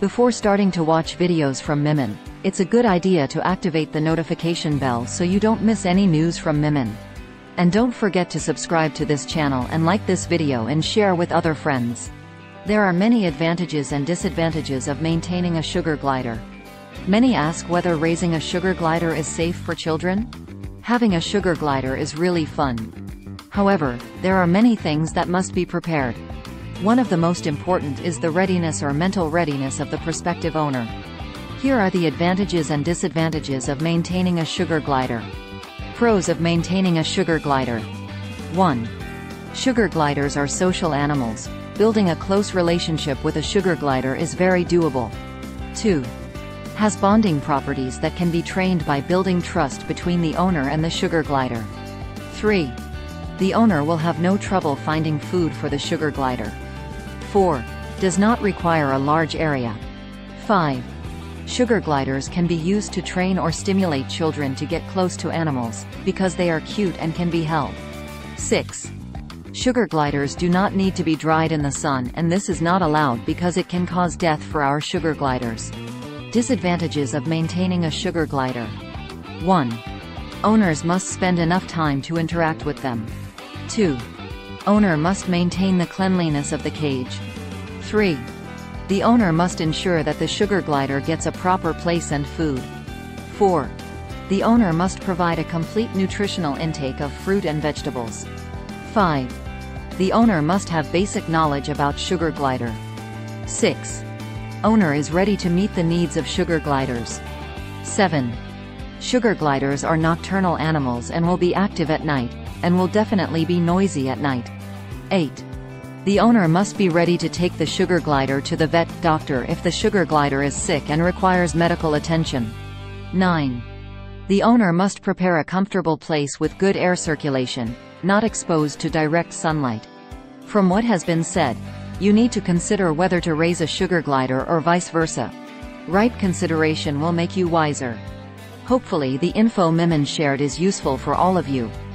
Before starting to watch videos from Mimin, it's a good idea to activate the notification bell so you don't miss any news from Mimin. And don't forget to subscribe to this channel and like this video and share with other friends. There are many advantages and disadvantages of maintaining a sugar glider. Many ask whether raising a sugar glider is safe for children? Having a sugar glider is really fun. However, there are many things that must be prepared. One of the most important is the readiness or mental readiness of the prospective owner. Here are the advantages and disadvantages of maintaining a sugar glider. Pros of maintaining a sugar glider. 1. Sugar gliders are social animals. Building a close relationship with a sugar glider is very doable. 2. Has bonding properties that can be trained by building trust between the owner and the sugar glider. 3. The owner will have no trouble finding food for the sugar glider. 4. Does not require a large area. 5. Sugar gliders can be used to train or stimulate children to get close to animals, because they are cute and can be held. 6. Sugar gliders do not need to be dried in the sun and this is not allowed because it can cause death for our sugar gliders. Disadvantages of maintaining a sugar glider. 1. Owners must spend enough time to interact with them. 2. Owner must maintain the cleanliness of the cage. 3. The owner must ensure that the sugar glider gets a proper place and food. 4. The owner must provide a complete nutritional intake of fruit and vegetables. 5. The owner must have basic knowledge about sugar glider. 6. Owner is ready to meet the needs of sugar gliders. 7. Sugar gliders are nocturnal animals and will be active at night, and will definitely be noisy at night. 8. The owner must be ready to take the sugar glider to the vet doctor if the sugar glider is sick and requires medical attention. 9. The owner must prepare a comfortable place with good air circulation, not exposed to direct sunlight. From what has been said, you need to consider whether to raise a sugar glider or vice versa. Right consideration will make you wiser. Hopefully the info Mimin shared is useful for all of you.